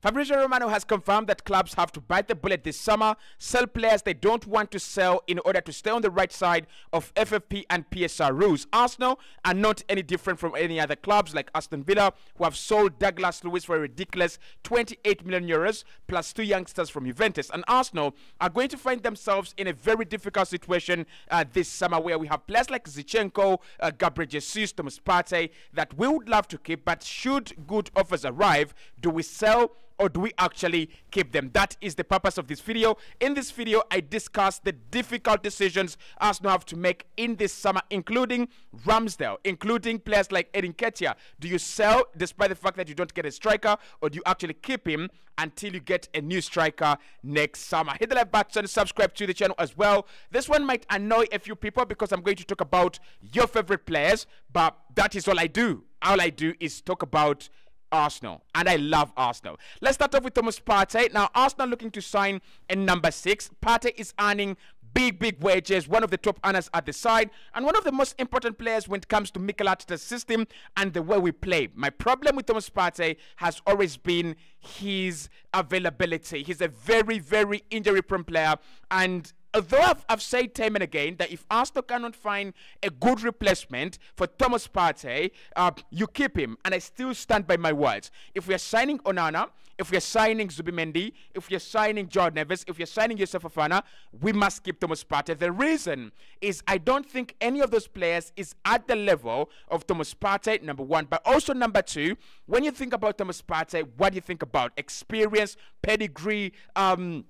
Fabrizio Romano has confirmed that clubs have to bite the bullet this summer, sell players they don't want to sell in order to stay on the right side of FFP and PSR rules. Arsenal are not any different from any other clubs like Aston Villa, who have sold Douglas Luiz for a ridiculous 28 million euros plus two youngsters from Juventus. And Arsenal are going to find themselves in a very difficult situation uh, this summer where we have players like Zinchenko, uh, Gabriel Jesus, Thomas Partey that we would love to keep, but should good offers arrive, do we sell? Or do we actually keep them? That is the purpose of this video. In this video, I discuss the difficult decisions Arsenal have to make in this summer, including Ramsdale, including players like Eddie Nketiah. Do you sell despite the fact that you don't get a striker, or do you actually keep him until you get a new striker next summer? Hit the like button, subscribe to the channel as well. This one might annoy a few people because I'm going to talk about your favorite players, but that is all I do. All I do is talk about Arsenal, and I love Arsenal. Let's start off with Thomas Partey. Now, Arsenal looking to sign a number six. Partey is earning big, big wages, one of the top earners at the side, and one of the most important players when it comes to Mikel Arteta's system and the way we play. My problem with Thomas Partey has always been his availability. He's a very, very injury-prone player, and although I've, I've, said time and again that if Arsenal cannot find a good replacement for Thomas Partey, uh, you keep him. And I still stand by my words. If we are signing Onana, if we are signing Zubimendi, if we are signing João Neves, if we are signing Youssouf Fofana, we must keep Thomas Partey. The reason is I don't think any of those players is at the level of Thomas Partey, number one. But also number two, when you think about Thomas Partey, what do you think about? Experience, pedigree, um,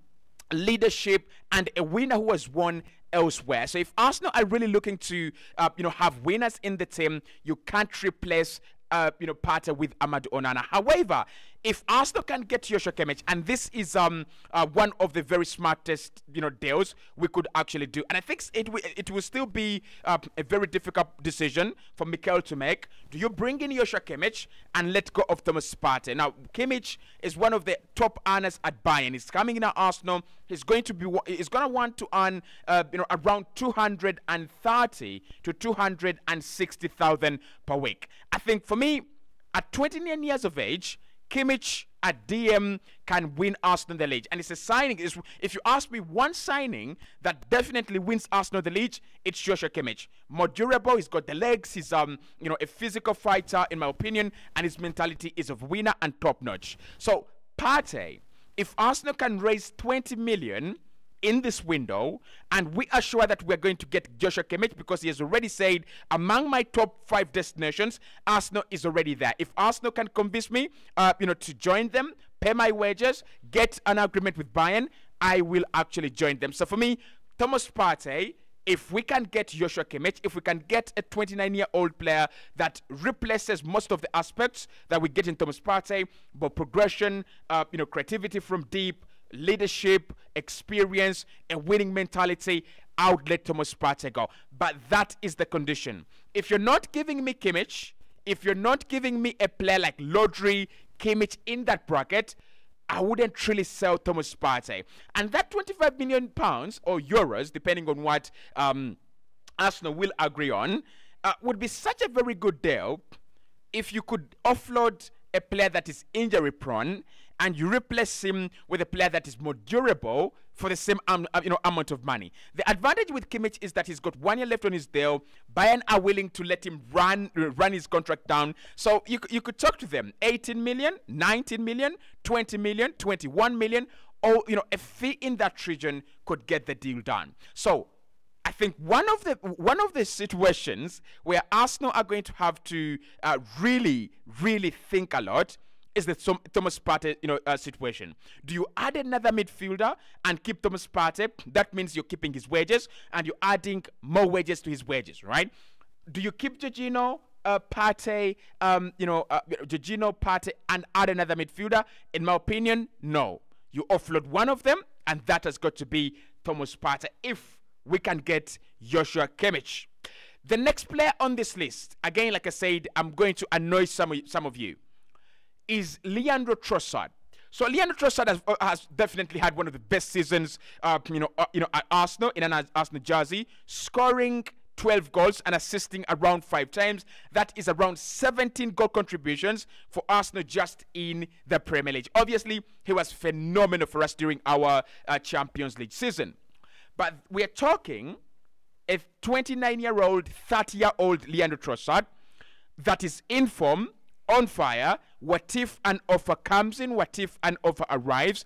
leadership and a winner who has won elsewhere. So if Arsenal are really looking to, uh, you know, have winners in the team, you can't replace uh, you know, Partey with Amadou Onana. However, if Arsenal can get Joshua Kimmich, and this is um uh, one of the very smartest you know deals we could actually do, and I think it it will still be uh, a very difficult decision for Mikel to make. Do you bring in Joshua Kimmich and let go of Thomas Partey? Now Kimmich is one of the top earners at Bayern. He's coming in at Arsenal. He's going to be he's going to want to earn uh, you know around 230 to 260 thousand per week. I think for me, at 29 years of age Kimmich at DM can win Arsenal the league. And it's a signing. It's, if you ask me one signing that definitely wins Arsenal the league, it's Joshua Kimmich. More durable, he's got the legs, he's um, you know, a physical fighter, in my opinion, and his mentality is of winner and top notch. So Partey, if Arsenal can raise 20 million in this window, and we are sure that we're going to get Joshua Kimmich because he has already said among my top five destinations, Arsenal is already there. If Arsenal can convince me, uh, you know, to join them, pay my wages, get an agreement with Bayern, I will actually join them. So for me, Thomas Partey if we can get Joshua Kimmich, if we can get a 29-year-old player that replaces most of the aspects that we get in Thomas Partey, but progression, uh, you know, creativity from deep, leadership, experience, a winning mentality, I would let Thomas Partey go. But that is the condition. If you're not giving me Kimmich, if you're not giving me a player like Rodri, Kimmich in that bracket, I wouldn't really sell Thomas Partey. And that 25 million pounds or euros, depending on what um, Arsenal will agree on, uh, would be such a very good deal if you could offload a player that is injury prone and you replace him with a player that is more durable for the same um, you know amount of money. The advantage with Kimmich is that he's got one year left on his deal. Bayern are willing to let him run run his contract down. So you, you could talk to them 18 million, 19 million, 20 million, 21 million, or you know a fee in that region could get the deal done. So I think one of the one of the situations where Arsenal are going to have to uh, really really think a lot is the Thomas Partey you know uh, situation. Do you add another midfielder and keep Thomas Partey? That means you're keeping his wages and you're adding more wages to his wages, right? Do you keep Jorginho, uh, Partey, um, you know, uh, Jorginho, Partey, and add another midfielder? In my opinion, no. You offload one of them, and that has got to be Thomas Partey if we can get Joshua Kimmich. The next player on this list, again, like I said, I'm going to annoy some of, some of you is Leandro Trossard. So Leandro Trossard has, uh, has, definitely had one of the best seasons, uh, you know, uh, you know, at Arsenal in an Arsenal jersey, scoring 12 goals and assisting around five times. That is around 17 goal contributions for Arsenal just in the Premier League. Obviously, he was phenomenal for us during our uh, Champions League season. But we're talking a 29 year old, 30 year old Leandro Trossard that is in form, on fire. What if an offer comes in? What if an offer arrives?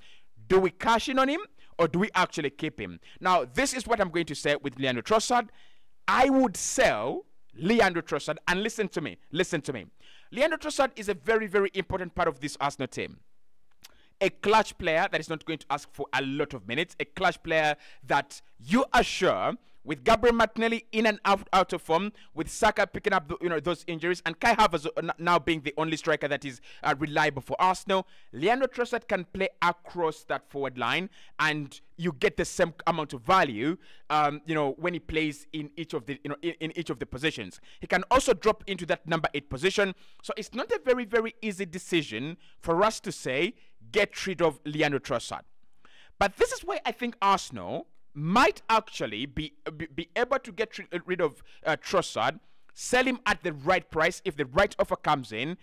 Do we cash in on him or do we actually keep him? Now, this is what I'm going to say with Leandro Trossard. I would sell Leandro Trossard and listen to me. Listen to me. Leandro Trossard is a very, very important part of this Arsenal team a clutch player that is not going to ask for a lot of minutes, a clutch player that you are sure with Gabriel Martinelli in and out, out of form, with Saka picking up the, you know those injuries, and Kai Havertz uh, now being the only striker that is uh, reliable for Arsenal, Leandro Trossard can play across that forward line, and you get the same amount of value, um, you know, when he plays in each of the you know in, in each of the positions. He can also drop into that number eight position, so it's not a very very easy decision for us to say get rid of Leandro Trossard. But this is why I think Arsenal might actually be be, be able to get rid of uh, Trossard, sell him at the right price if the right offer comes in,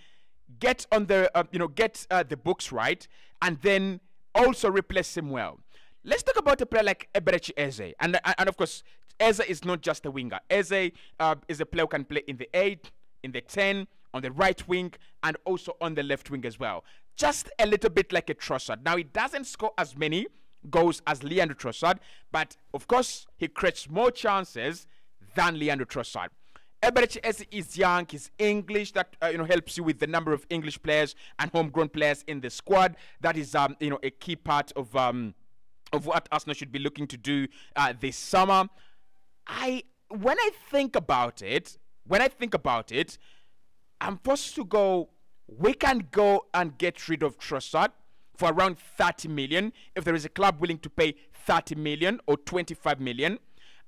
get on the uh, you know get uh, the books right, and then also replace him well. Let's talk about a player like Eberechi Eze, and and of course Eze is not just a winger. Eze uh, is a player who can play in the eight, in the ten, on the right wing, and also on the left wing as well. Just a little bit like a Trossard. Now he doesn't score as many goals as Leandro Trossard, but of course, he creates more chances than Leandro Trossard. Eberechi Eze is young, he's English, that uh, you know helps you with the number of English players and homegrown players in the squad. That is um, you know a key part of um, of what Arsenal should be looking to do uh, this summer. I when I think about it, when I think about it, I'm forced to go. We can go and get rid of Trossard for around 30 million if there is a club willing to pay 30 million or 25 million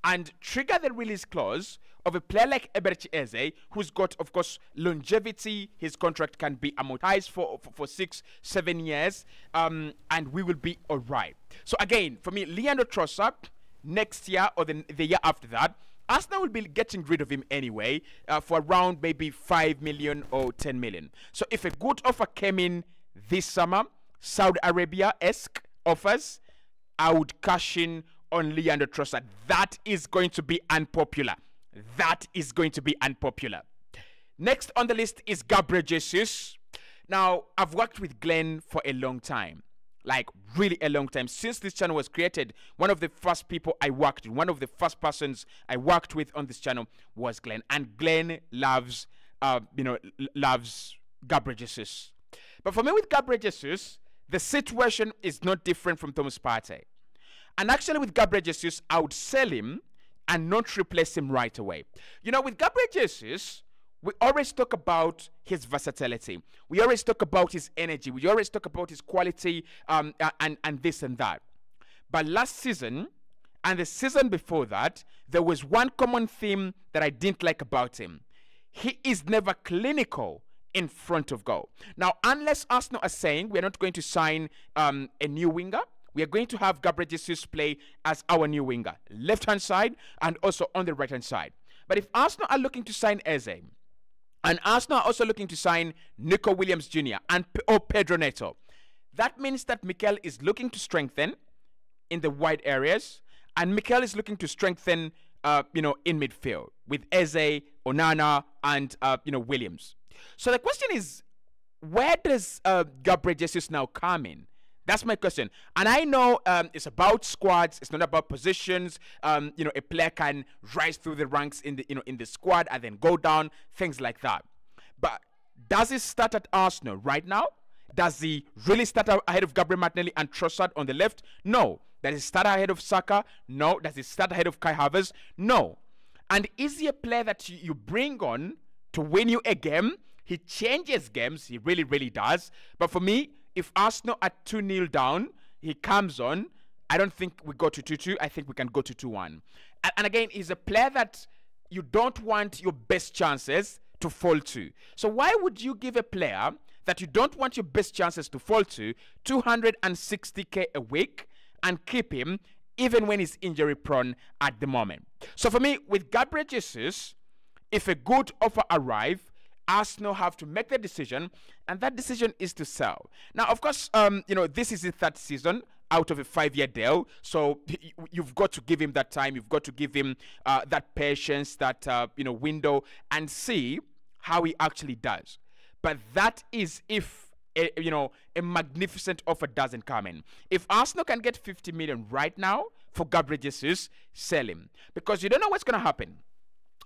and trigger the release clause of a player like Eberechi Eze, who's got, of course, longevity. His contract can be amortized for, for, for six, seven years, um, and we will be all right. So, again, for me, Leandro Trossard, next year or the, the year after that, Arsenal will be getting rid of him anyway uh, for around maybe 5 million or 10 million. So, if a good offer came in this summer, Saudi Arabia esque offers, I would cash in on Leandro Trossard. That is going to be unpopular. That is going to be unpopular. Next on the list is Gabriel Jesus. Now, I've worked with Glenn for a long time. Like, really a long time. Since this channel was created, one of the first people I worked with, one of the first persons I worked with on this channel was Glenn. And Glenn loves, uh, you know, loves Gabriel Jesus. But for me with Gabriel Jesus, the situation is not different from Thomas Partey. And actually, with Gabriel Jesus, I would sell him and not replace him right away. You know, with Gabriel Jesus, we always talk about his versatility. We always talk about his energy. We always talk about his quality um, and, and this and that. But last season and the season before that, there was one common theme that I didn't like about him. He is never clinical in front of goal. Now, unless Arsenal are saying we're not going to sign um, a new winger, we are going to have Gabriel Jesus play as our new winger, left hand side and also on the right hand side. But if Arsenal are looking to sign Eze, and Arsenal are also looking to sign Nico Williams Jr. and or Pedro Neto, that means that Mikel is looking to strengthen in the wide areas, and Mikel is looking to strengthen, uh, you know, in midfield with Eze, Onana, and uh, you know Williams. So the question is, where does uh, Gabriel Jesus now come in? That's my question. And I know um, it's about squads. It's not about positions. Um, you know, a player can rise through the ranks in the you know in the squad and then go down, things like that. But does he start at Arsenal right now? Does he really start ahead of Gabriel Martinelli and Trossard on the left? No. Does he start ahead of Saka? No. Does he start ahead of Kai Havertz? No. And is he a player that you bring on to win you a game? He changes games. He really, really does. But for me, if Arsenal are 2 0 down, he comes on. I don't think we go to 2 2. I think we can go to 2 1. And, again, he's a player that you don't want your best chances to fall to. So why would you give a player that you don't want your best chances to fall to 260k a week and keep him even when he's injury prone at the moment. So for me, with Gabriel Jesus, if a good offer arrive, Arsenal have to make the decision, and that decision is to sell. Now, of course, um, you know this is his third season out of a five-year deal, so you've got to give him that time. You've got to give him uh, that patience, that uh, you know window, and see how he actually does. But that is if a, you know a magnificent offer doesn't come in. If Arsenal can get 50 million right now for Gabriel Jesus, sell him because you don't know what's going to happen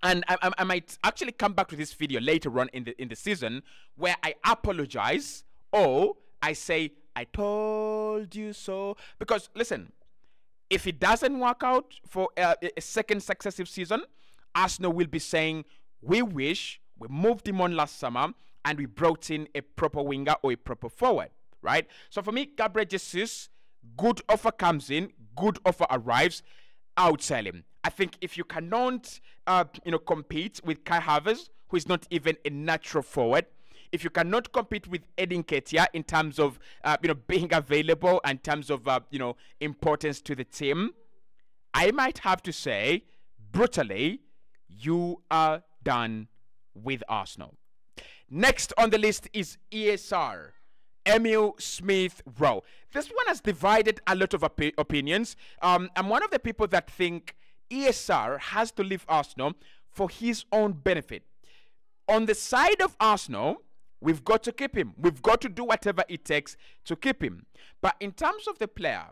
and I, I, might actually come back to this video later on in the in the season where I apologize or I say I told you so. Because listen if it doesn't work out for a, a second successive season Arsenal will be saying we wish we moved him on last summer and we brought in a proper winger or a proper forward right? So for me Gabriel Jesus good offer comes in good offer arrives outsell him I think if you cannot, uh, you know, compete with Kai Havertz, who is not even a natural forward, if you cannot compete with Eddie Nketiah in terms of, uh, you know, being available and terms of, uh, you know, importance to the team, I might have to say, brutally, you are done with Arsenal. Next on the list is ESR. Emil Smith Rowe. This one has divided a lot of op- opinions. Um, I'm one of the people that think ESR has to leave Arsenal for his own benefit. On the side of Arsenal, we've got to keep him. We've got to do whatever it takes to keep him. But in terms of the player,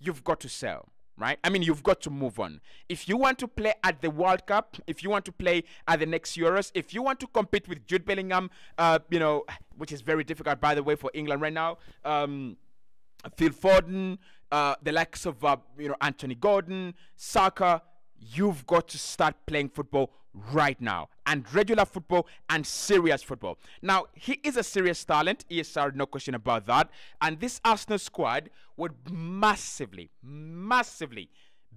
you've got to sell right? I mean, you've got to move on. If you want to play at the World Cup, if you want to play at the next Euros, if you want to compete with Jude Bellingham, uh, you know, which is very difficult, by the way, for England right now. Um, Phil Foden, uh, the likes of uh, you know Anthony Gordon, Saka, you've got to start playing football right now and regular football and serious football. Now, he is a serious talent, ESR, no question about that. And this Arsenal squad would massively, massively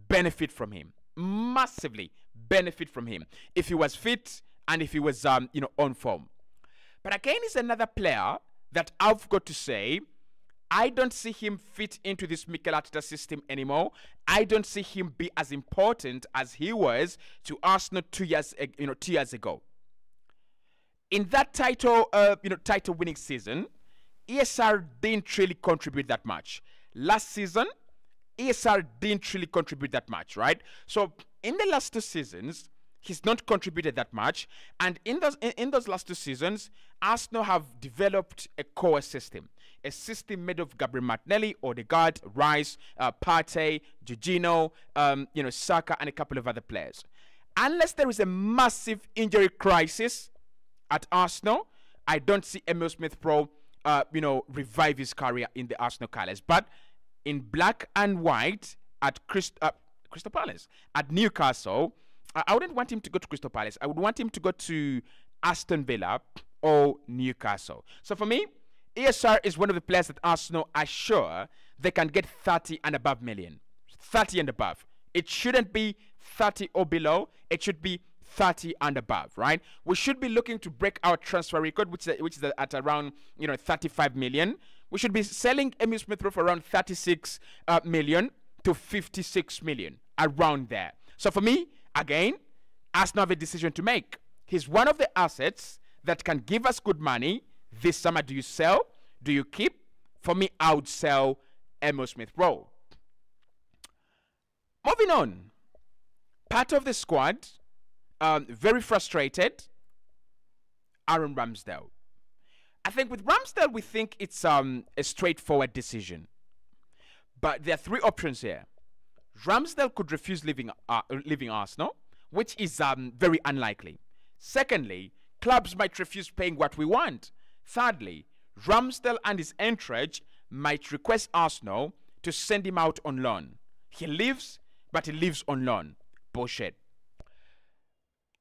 benefit from him. Massively benefit from him if he was fit and if he was, um, you know, on form. But again, he's another player that I've got to say I don't see him fit into this Mikel Arteta system anymore. I don't see him be as important as he was to Arsenal two years, you know, two years ago. In that title, uh, you know, title winning season, ESR didn't really contribute that much. Last season, ESR didn't really contribute that much, right? So in the last two seasons, he's not contributed that much. And in those in, in those last two seasons, Arsenal have developed a core system a system made of Gabriel Martinelli, Odegaard, Rice, uh, Partey, Jorginho, um, you know, Saka, and a couple of other players. Unless there is a massive injury crisis at Arsenal, I don't see Emil Smith Rowe, uh, you know, revive his career in the Arsenal colours. But in black and white at Christ, uh, Crystal Palace, at Newcastle, I wouldn't want him to go to Crystal Palace. I would want him to go to Aston Villa or Newcastle. So for me, ESR is one of the players that Arsenal are sure they can get 30 and above million. 30 and above. It shouldn't be 30 or below. It should be 30 and above, right? We should be looking to break our transfer record, which is, which is at around you know 35 million. We should be selling Emil Smith for around 36 uh, million to 56 million, around there. So for me, again, Arsenal have a decision to make. He's one of the assets that can give us good money this summer, do you sell? Do you keep? For me, I would sell Emil Smith Rowe. Moving on. Part of the squad, um, very frustrated, Aaron Ramsdale. I think with Ramsdale, we think it's um, a straightforward decision. But there are three options here. Ramsdale could refuse leaving, uh, leaving Arsenal, which is um, very unlikely. Secondly, clubs might refuse paying what we want. Thirdly, Ramsdale and his entourage might request Arsenal to send him out on loan. He leaves, but he leaves on loan. Bullshit.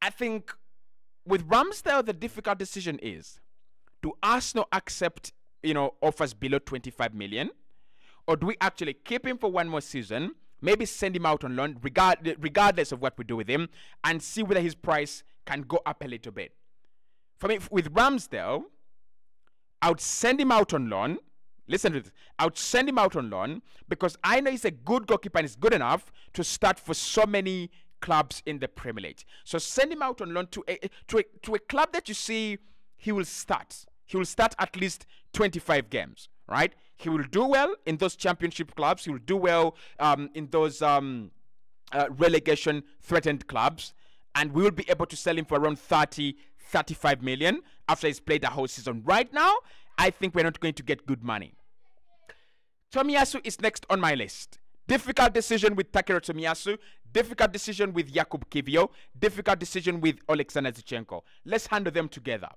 I think with Ramsdale, the difficult decision is do Arsenal accept, you know, offers below 25 million? Or do we actually keep him for one more season, maybe send him out on loan, regard, regardless of what we do with him, and see whether his price can go up a little bit? For me, with Ramsdale, I would send him out on loan, Listen to this. I would send him out on loan because I know he's a good goalkeeper and he's good enough to start for so many clubs in the Premier League. So send him out on loan to a to a, to a club that you see he will start. He will start at least 25 games, right? He will do well in those championship clubs. He will do well um, in those um, uh, relegation threatened clubs. And we will be able to sell him for around 30, 35 million after he's played the whole season. Right now, I think we're not going to get good money. Tomiyasu is next on my list. Difficult decision with Takehiro Tomiyasu. Difficult decision with Jakub Kiwior. Difficult decision with Alexander Zinchenko. Let's handle them together.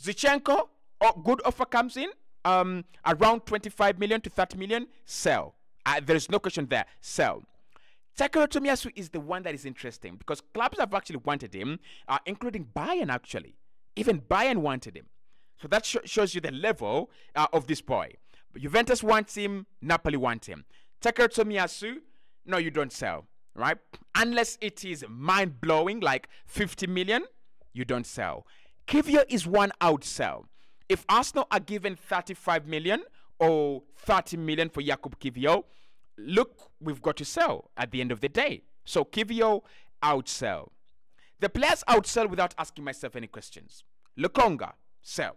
Zinchenko, oh, good offer comes in um, around 25 million to 30 million. Sell. Uh, there is no question there. Sell. Takehiro Tomiyasu is the one that is interesting because clubs have actually wanted him, uh, including Bayern actually. Even Bayern wanted him. So that sh- shows you the level uh, of this boy. Juventus wants him, Napoli wants him. Takehiro Tomiyasu, no, you don't sell, right? Unless it is mind blowing, like 50 million, you don't sell. Kiwior is one out sell. If Arsenal are given 35 million or 30 million for Jakub Kiwior, look, we've got to sell at the end of the day. So Kiwior outsell. The players outsell without asking myself any questions. Lokonga, sell.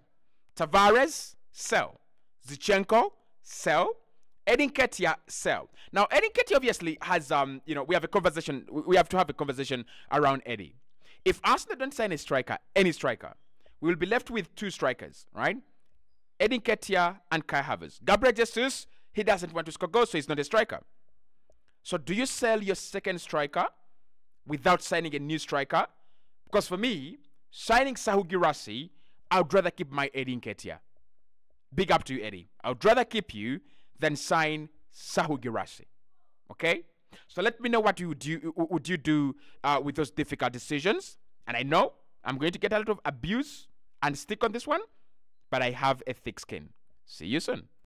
Tavares, sell. Zinchenko, sell. Eddie Nketiah, sell. Now, Eddie Nketiah obviously has, um, you know, we have a conversation, we have to have a conversation around Eddie. If Arsenal don't sign a striker, any striker, we will be left with two strikers, right? Eddie Nketiah and Kai Havertz. Gabriel Jesus, he doesn't want to score goals, so he's not a striker. So do you sell your second striker without signing a new striker? Because for me, signing Serhou Guirassy, I'd rather keep my Eddie Nketiah. Big up to you, Eddie. I'd rather keep you than sign Serhou Guirassy. Okay? So let me know what you would you would you do uh, with those difficult decisions. And I know I'm going to get a lot of abuse and stick on this one, but I have a thick skin. See you soon.